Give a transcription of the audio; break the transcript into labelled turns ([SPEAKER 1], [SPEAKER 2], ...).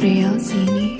[SPEAKER 1] Real Zini.